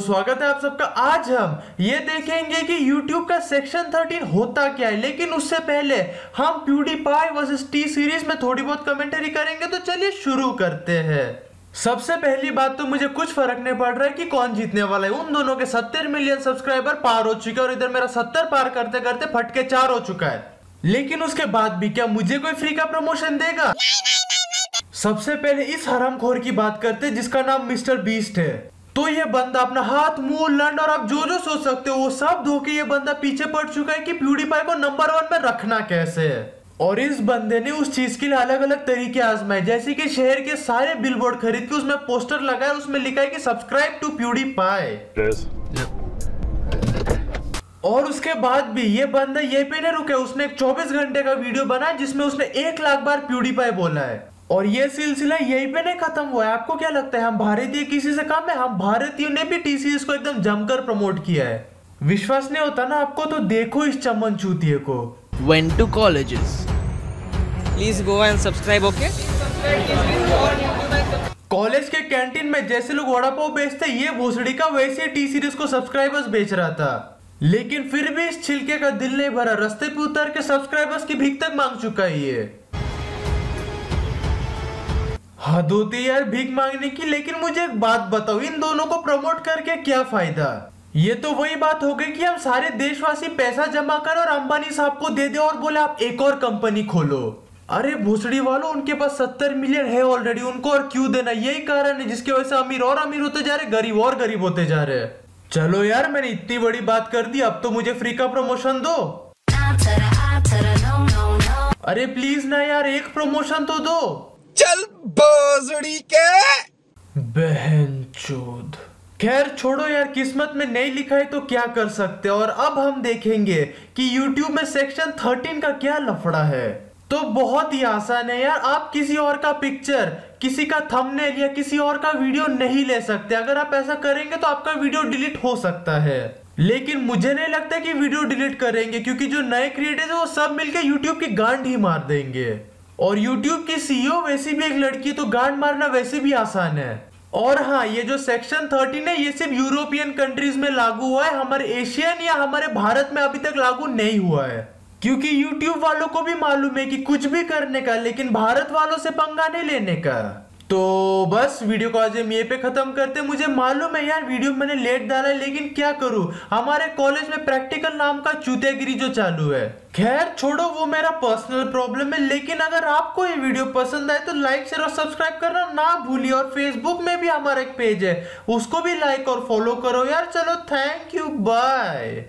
स्वागत है आप सबका। आज हम ये देखेंगे कि YouTube का सेक्शन 13 होता क्या है। लेकिन उससे पहले हम PewDiePie वर्सेस टी सीरीज़ में थोड़ी बहुत कमेंटरी करेंगे तो चलिए शुरू करते हैं। सबसे पहली बात तो मुझे कुछ फ़र्क नहीं पड़ रहा है कि कौन जीतने वाला है। उन दोनों के 70 मिलियन सब्सक्राइबर पार हो चुके और इधर मेरा 70 पार करते करते फटके चार हो चुका है। लेकिन उसके बाद भी क्या मुझे कोई फ्री का प्रमोशन देगा? सबसे पहले इस हरामखोर की बात करते हैं, जिसका नाम मिस्टर बीस्ट है। तो ये बंदा अपना हाथ मुँह लंड और आप जो जो सोच सकते हो वो सब धोके ये बंदा पीछे पड़ चुका है कि प्यूडीपाई को नंबर वन में रखना कैसे है। और इस बंदे ने उस चीज़ के लिए अलग अलग तरीके आजमाए जैसे कि शहर के सारे बिलबोर्ड खरीद के उसमें पोस्टर लगाए उसमें लिखा है कि सब्सक्राइब टू प्यूडीपाई और उसके बाद भी ये बंदा ये पे नहीं रुके उसने एक 24 घंटे का वीडियो बनाया जिसमें उसने एक लाख बार प्यूडीपाई बोला है। और ये सिलसिला यही पे नहीं खत्म हुआ है। आपको क्या लगता है हम भारतीय किसी से कम है? हम भारतीयों ने भी टीसीएस को एकदम जमकर प्रमोट किया है। विश्वास नहीं होता ना आपको तो देखो इस चमन चूतिए को। Went to colleges. please go and subscribe okay? College के कैंटीन में जैसे लोग वड़ा पाव बेचते ये भोसड़ी का वैसे टी सीरीज़ को सब्सक्राइबर्स बेच रहा था। लेकिन फिर भी इस छिलके का दिल नहीं भरा रस्ते पे उतर के सब्सक्राइबर्स की भीख तक मांग चुका है ये। हद होती यार भीख मांगने की लेकिन मुझे एक बात बताओ इन दोनों को प्रमोट करके क्या फ़ायदा? ये तो वही बात हो गई कि हम सारे देशवासी पैसा जमा कर और अंबानी साहब को दे दे और बोले आप एक और कंपनी खोलो। अरे भूसड़ी वालों उनके पास सत्तर मिलियन है ऑलरेडी उनको और क्यों देना? यही कारण है जिसकी वजह से अमीर और अमीर होते जा रहे गरीब और गरीब होते जा रहे चलो यार मैंने इतनी बड़ी बात कर दी अब तो मुझे फ्री का प्रमोशन दो। अरे प्लीज़ ना यार एक प्रमोशन तो दो। चल बोजड़ी के। बहन चोद। खैर, छोड़ो यार, किस्मत में नहीं लिखा है तो क्या कर सकते और अब हम देखेंगे कि YouTube में सेक्शन 13 का क्या लफड़ा है। तो बहुत ही आसान है यार, आप किसी और का पिक्चर किसी का थंबनेल या किसी और का वीडियो नहीं ले सकते। अगर आप ऐसा करेंगे तो आपका वीडियो डिलीट हो सकता है। लेकिन मुझे नहीं लगता कि वीडियो डिलीट करेंगे, क्योंकि जो नए क्रिएटर्स है, वो सब मिलके यूट्यूब की गांड ही मार देंगे। और यूट्यूब की सीईओ वैसी भी एक लड़की तो गांड मारना वैसे भी आसान है। और हाँ ये जो सेक्शन 13 है, ये सिर्फ़ यूरोपियन कंट्रीज़ में लागू हुआ है, हमारे एशियन या हमारे भारत में अभी तक लागू नहीं हुआ है। क्योंकि YouTube वालों को भी मालूम है कि कुछ भी करने का, लेकिन भारत वालों से पंगा नहीं लेने का। तो बस वीडियो को आज हम ये पे खत्म करते मुझे मालूम है यार, वीडियो मैंने लेट डाला है, लेकिन क्या करूँ? हमारे कॉलेज में प्रैक्टिकल नाम का चूतियागिरी जो चालू है। खैर, छोड़ो, वो मेरा पर्सनल प्रॉब्लम है, लेकिन अगर आपको ये वीडियो पसंद आए तो लाइक शेयर और सब्सक्राइब करना ना भूलिए, और फेसबुक में भी हमारा एक पेज है। उसको भी लाइक और फॉलो करो यार। चलो थैंक यू बाय